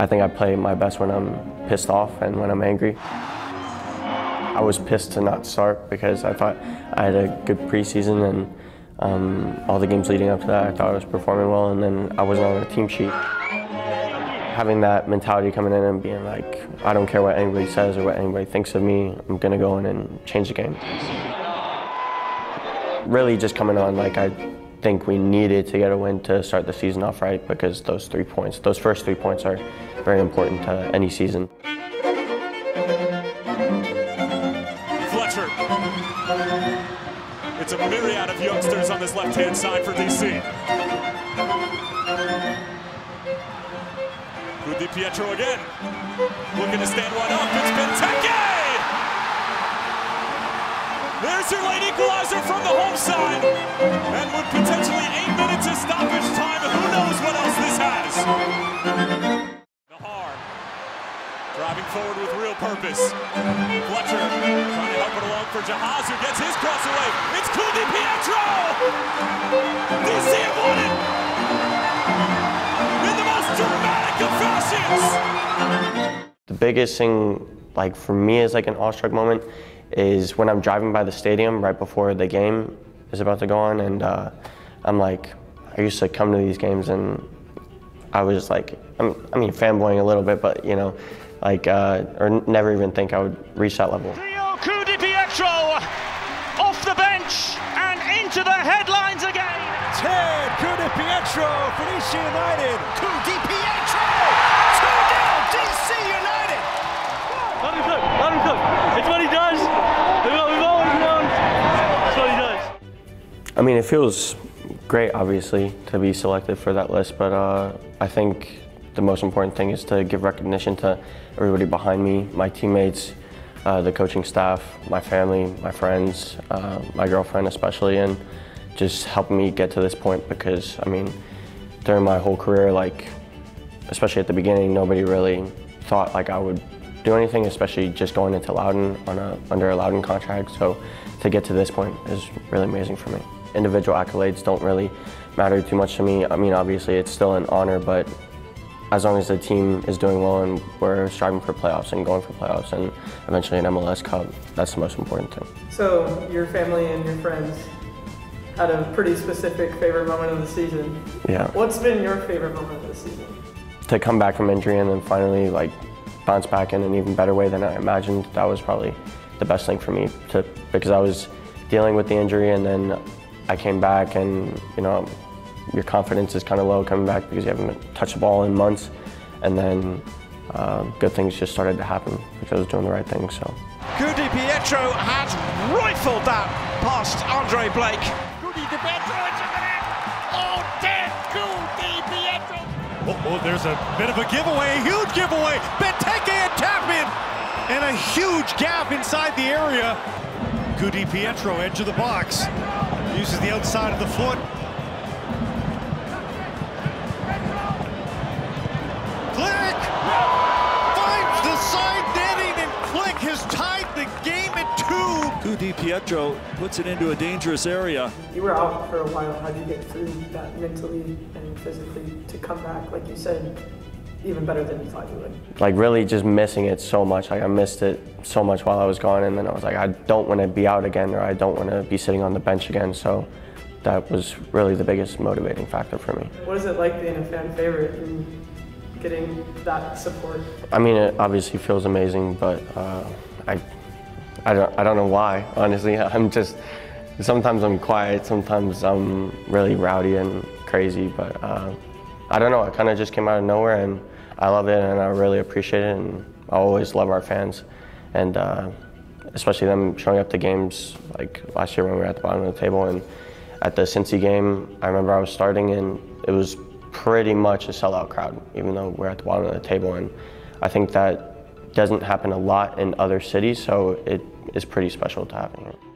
I think I play my best when I'm pissed off and when I'm angry. I was pissed to not start because I thought I had a good preseason and um, all the games leading up to that I thought I was performing well and then I wasn't on the team sheet. Having that mentality coming in and being like, I don't care what anybody says or what anybody thinks of me, I'm gonna go in and change the game. Really just coming on like I think we needed to get a win to start the season off right because those three points, those first three points are very important to any season. Fletcher. It's a myriad of youngsters on this left-hand side for DC. Ku-DiPietro again. Looking to stand one up. It's Benteke! There's your late equalizer from the home side. And with potentially eight minutes of stoppage time, who knows what else this has. Najar driving forward with real purpose. Fletcher trying to help it along for Jeahze, who gets his cross away. It's Ku-DiPietro! DC have won it! In the most dramatic of fashions! The biggest thing, like for me, is like an awestruck moment, is when I'm driving by the stadium right before the game is about to go on, and uh, I'm like, I used to come to these games and I was like, I'm, I mean, fanboying a little bit, but you know, like, uh, or never even think I would reach that level. Rio Di Pietro off the bench and into the headlines again. Ted Di Pietro for DC United. Di Pietro! I mean, it feels great, obviously, to be selected for that list, but uh, I think the most important thing is to give recognition to everybody behind me, my teammates, uh, the coaching staff, my family, my friends, uh, my girlfriend especially, and just helping me get to this point because, I mean, during my whole career, like, especially at the beginning, nobody really thought like I would do anything, especially just going into Loudoun on a, under a Loudoun contract. So to get to this point is really amazing for me. Individual accolades don't really matter too much to me. I mean, obviously it's still an honor, but as long as the team is doing well and we're striving for playoffs and going for playoffs and eventually an MLS Cup, that's the most important thing. So your family and your friends had a pretty specific favorite moment of the season. Yeah. What's been your favorite moment of the season? To come back from injury and then finally like bounce back in an even better way than I imagined, that was probably the best thing for me to because I was dealing with the injury and then I came back and you know your confidence is kind of low coming back because you haven't touched the ball in months and then uh, good things just started to happen because I was doing the right thing so. Di Pietro has rifled that past Andre Blake. Di Pietro into the net. Oh, Ted Di Pietro. Oh, oh, there's a bit of a giveaway, a huge giveaway. Benteke and Tapman, and a huge gap inside the area. Di Pietro, edge of the box, uses the outside of the foot. Klich! Finds the side netting, and Klich has tied the game at two. Di Pietro puts it into a dangerous area. You were out for a while. How did you get through that mentally and physically to come back, like you said, even better than you thought you would? Like really just missing it so much. Like I missed it so much while I was gone and then I was like, I don't want to be out again or I don't want to be sitting on the bench again. So that was really the biggest motivating factor for me. What is it like being a fan favorite and getting that support? I mean, it obviously feels amazing, but uh, I, I don't, I don't know why. Honestly, I'm just. Sometimes I'm quiet. Sometimes I'm really rowdy and crazy. But uh, I don't know. It kind of just came out of nowhere, and I love it, and I really appreciate it. And I always love our fans, and uh, especially them showing up to games like last year when we were at the bottom of the table. And at the Cincy game, I remember I was starting, and it was pretty much a sellout crowd, even though we're at the bottom of the table. And I think that doesn't happen a lot in other cities, so it is pretty special to happen here.